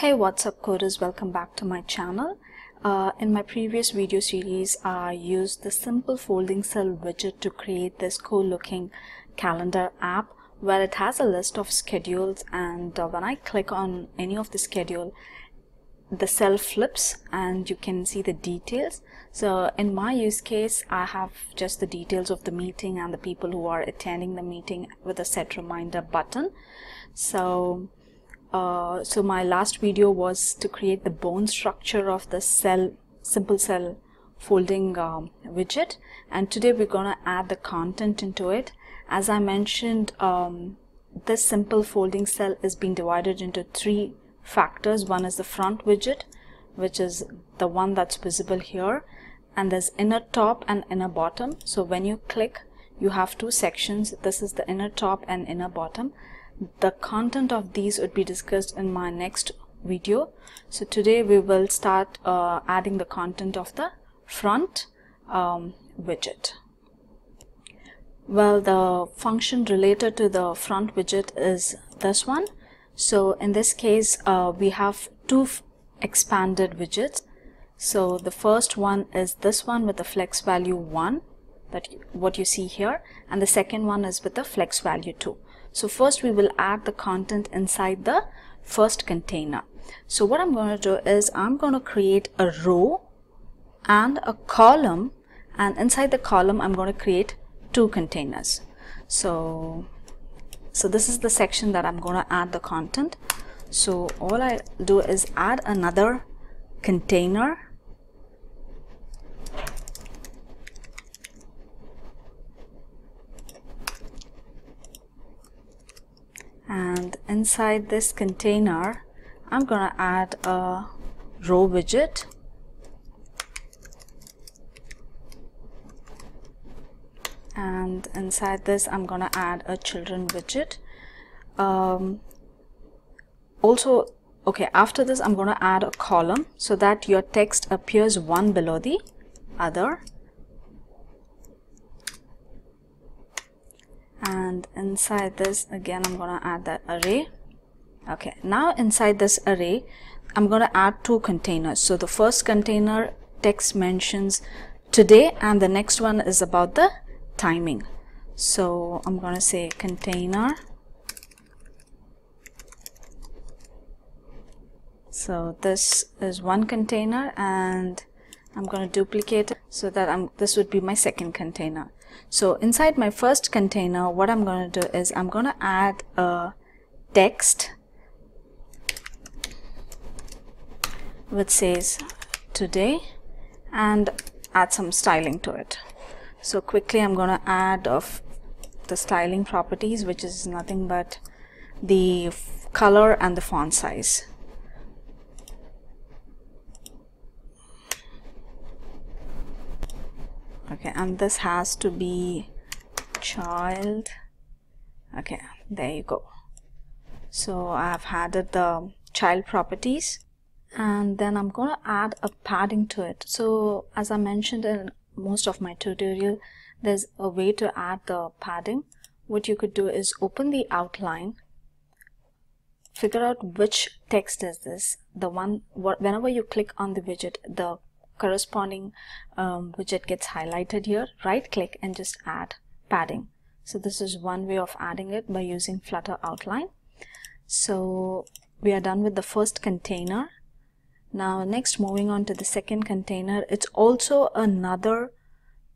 Hey what's up coders? Welcome back to my channel. Uh, in my previous video series I used the simple folding cell widget to create this cool looking calendar app where it has a list of schedules and uh, when I click on any of the schedule the cell flips and you can see the details. So in my use case I have just the details of the meeting and the people who are attending the meeting with a set reminder button. So uh, so my last video was to create the bone structure of the cell simple cell folding um, widget. And today we're gonna add the content into it. As I mentioned um, this simple folding cell is being divided into three factors. One is the front widget which is the one that's visible here. And there's inner top and inner bottom. So when you click you have two sections. This is the inner top and inner bottom the content of these would be discussed in my next video. So today we will start uh, adding the content of the front um, widget. Well the function related to the front widget is this one. So in this case uh, we have two expanded widgets. So the first one is this one with the flex value 1 that what you see here and the second one is with the flex value 2 so first we will add the content inside the first container. So what I'm going to do is I'm going to create a row and a column and inside the column I'm going to create two containers. So, so this is the section that I'm going to add the content. So all I do is add another container and inside this container I'm gonna add a row widget. And inside this I'm gonna add a children widget. Um, also okay after this I'm gonna add a column so that your text appears one below the other and inside this again I'm gonna add that array. Okay now inside this array I'm gonna add two containers. So the first container text mentions today and the next one is about the timing. So I'm gonna say container. So this is one container and I'm going to duplicate it so that I'm this would be my second container so inside my first container what I'm going to do is I'm going to add a text which says today and add some styling to it. So quickly I'm going to add of the styling properties which is nothing but the color and the font size okay and this has to be child. Okay there you go. So I've added the child properties and then I'm gonna add a padding to it. So as I mentioned in most of my tutorial there's a way to add the padding. What you could do is open the outline figure out which text is this the one whenever you click on the widget the corresponding um, widget gets highlighted here right click and just add padding. So this is one way of adding it by using flutter outline. So we are done with the first container. Now next moving on to the second container it's also another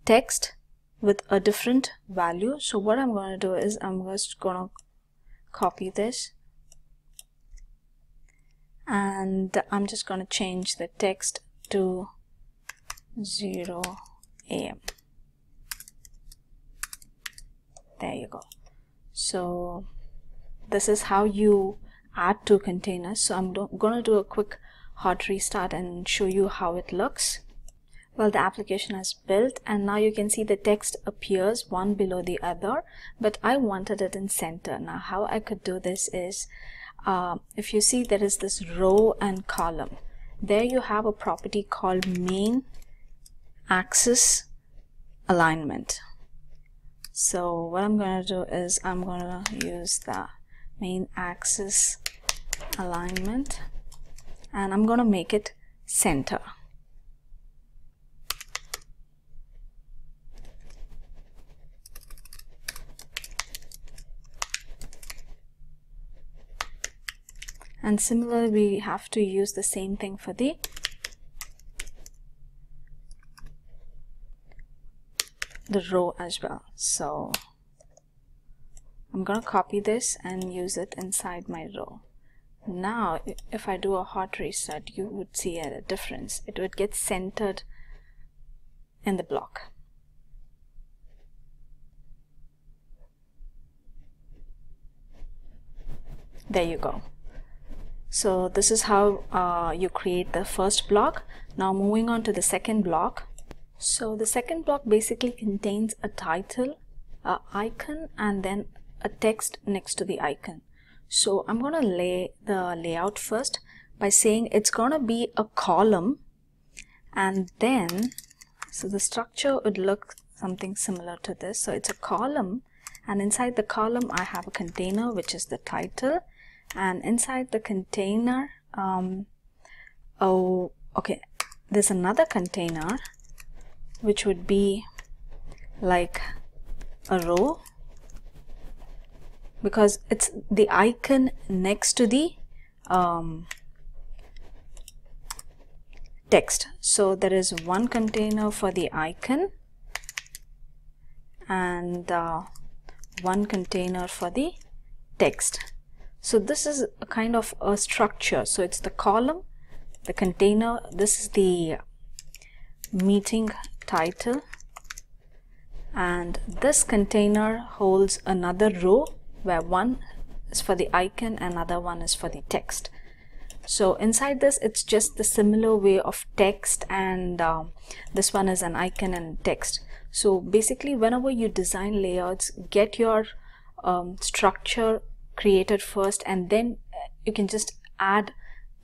text with a different value. So what I'm going to do is I'm just going to copy this. And I'm just going to change the text to 0 a.m. There you go. So this is how you add two containers. So I'm going to do a quick hot restart and show you how it looks. Well, the application has built and now you can see the text appears one below the other, but I wanted it in center. Now how I could do this is, uh, if you see there is this row and column, there you have a property called main axis alignment. So what I'm going to do is I'm going to use the main axis alignment and I'm gonna make it center. And similarly we have to use the same thing for the the row as well. So I'm gonna copy this and use it inside my row. Now if I do a hot reset you would see a difference. It would get centered in the block. There you go. So this is how uh, you create the first block. Now moving on to the second block. So the second block basically contains a title, a icon and then a text next to the icon. So I'm going to lay the layout first by saying it's going to be a column and then so the structure would look something similar to this. So it's a column and inside the column I have a container which is the title and inside the container um, oh okay there's another container which would be like a row. Because it's the icon next to the um, text. So there is one container for the icon and uh, one container for the text. So this is a kind of a structure. So it's the column, the container, this is the meeting title and this container holds another row where one is for the icon another one is for the text. So inside this it's just the similar way of text and um, this one is an icon and text. So basically whenever you design layouts get your um, structure created first and then you can just add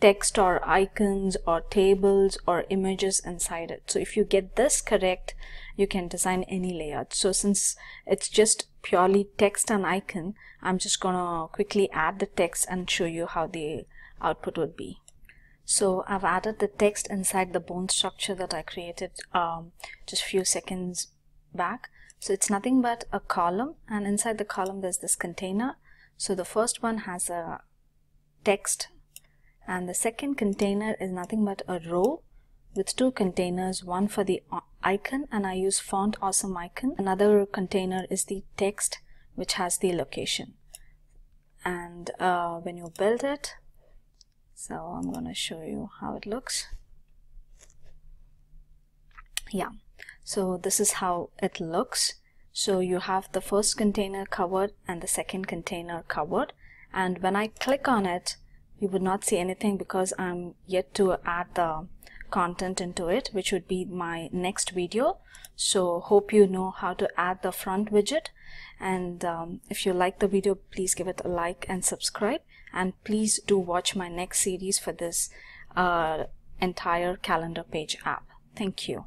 text or icons or tables or images inside it. So if you get this correct you can design any layout. So since it's just purely text and icon I'm just gonna quickly add the text and show you how the output would be. So I've added the text inside the bone structure that I created um, just a few seconds back. So it's nothing but a column and inside the column there's this container. So the first one has a text and the second container is nothing but a row with two containers, one for the icon and I use font awesome icon. Another container is the text which has the location. And uh, when you build it, so I'm to show you how it looks. Yeah, so this is how it looks. So you have the first container covered and the second container covered. And when I click on it, you would not see anything because I'm yet to add the content into it, which would be my next video. So hope you know how to add the front widget. And um, if you like the video, please give it a like and subscribe. And please do watch my next series for this uh, entire calendar page app. Thank you.